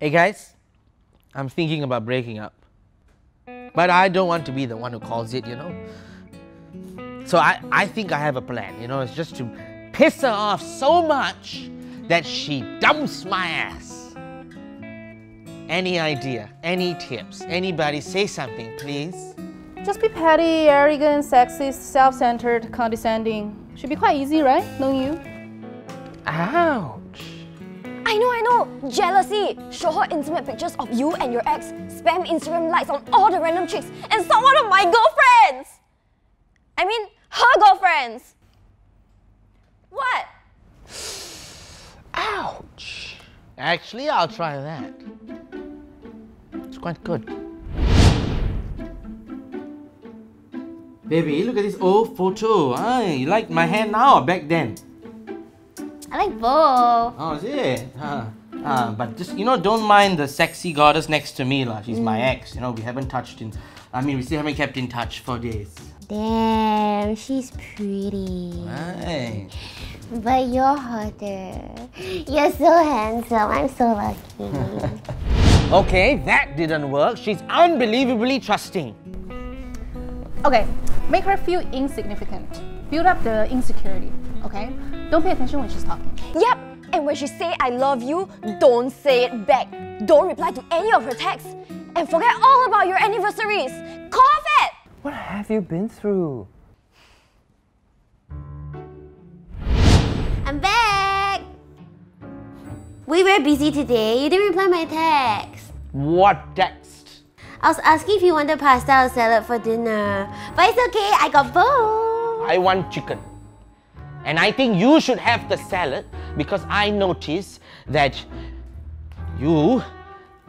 Hey guys, I'm thinking about breaking up. But I don't want to be the one who calls it, you know. So I, I think I have a plan, you know, it's just to piss her off so much that she dumps my ass. Any idea? Any tips? Anybody say something, please? Just be petty, arrogant, sexist, self-centered, condescending. Should be quite easy, right? Knowing you. Ouch. I know, I know. Jealousy. Show her intimate pictures of you and your ex. Spam Instagram likes on all the random chicks. And some one of my girlfriends. I mean, her girlfriends. What? Ouch. Actually, I'll try that. It's quite good. Baby, look at this old photo. Ah, you like my hair now or back then? I like both. Oh, is it? Huh. Uh, but just, you know, don't mind the sexy goddess next to me, lah. She's my ex. You know, we haven't touched in, I mean, we still haven't kept in touch for days. Damn, she's pretty. Right. But you're hotter. You're so handsome. I'm so lucky. Okay, that didn't work. She's unbelievably trusting. Okay, make her feel insignificant. Build up the insecurity, okay? Don't pay attention when she's talking. Yep. And when she say I love you, don't say it back. Don't reply to any of her texts. And forget all about your anniversaries. Call off it! What have you been through? I'm back! We were busy today. You didn't reply my text. What text? I was asking if you wanted pasta or salad for dinner. But it's okay, I got both. I want chicken. And I think you should have the salad because I noticed that you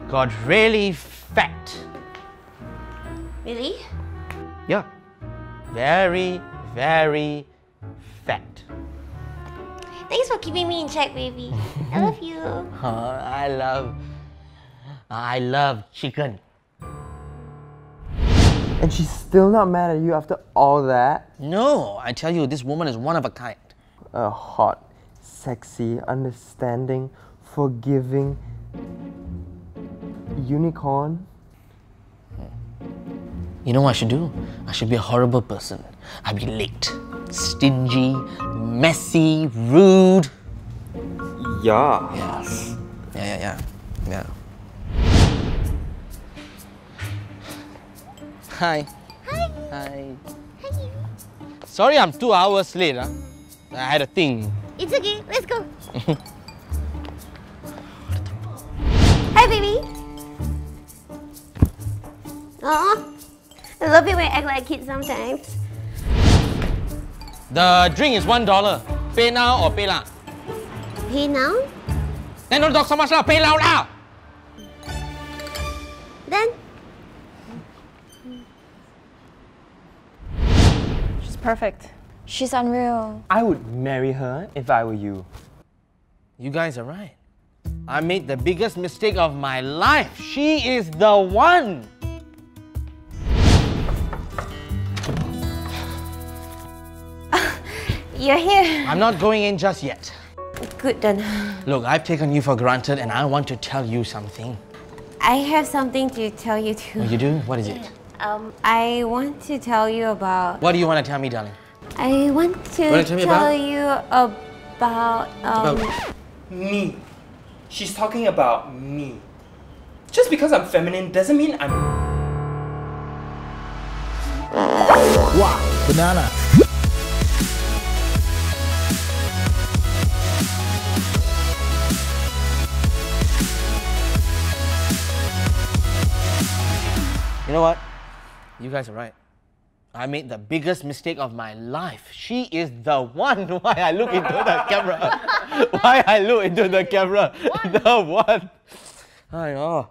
got really fat. Really? Yeah. Very, very fat. Thanks for keeping me in check, baby. I love you. Oh, I love, I love chicken. And she's still not mad at you after all that? No, I tell you, this woman is one of a kind. A hot, sexy, understanding, forgiving unicorn. You know what I should do? I should be a horrible person. I'd be late, stingy, messy, rude. Yeah. Yes. Yeah, yeah, yeah. Yeah. Hi. Hi. Hi. Sorry I'm two hours late. Huh? I had a thing. It's okay, let's go. Hi, baby. Aw, I love it when I act like a kid sometimes. The drink is one dollar. Pay now or pay lah? Pay now? Then don't talk so much lah. Pay now lah. Then? She's perfect. She's unreal. I would marry her if I were you. You guys are right. I made the biggest mistake of my life. She is the one. You're here. I'm not going in just yet. Good then. Look, I've taken you for granted and I want to tell you something. I have something to tell you too. Oh, too. you do? What is it? Um, I want to tell you about. What do you want to tell me, darling? I want to Wanna tell tell about? you about. Um, About- Me. She's talking about me. Just because I'm feminine doesn't mean I'm. Wah, banana. You know what? You guys are right. I made the biggest mistake of my life. She is the one. Why I look into the camera? Why I look into the camera? The one. I know.